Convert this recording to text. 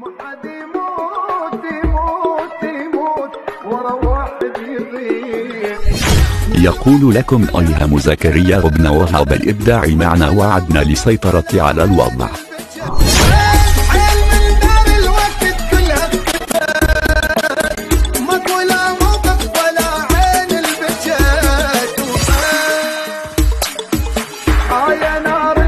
يموت يموت يموت ورا واحد يقول لكم أيهم زكريا ابن وهب الإبداع معنا وعدنا لسيطرة على الوضع. يا نار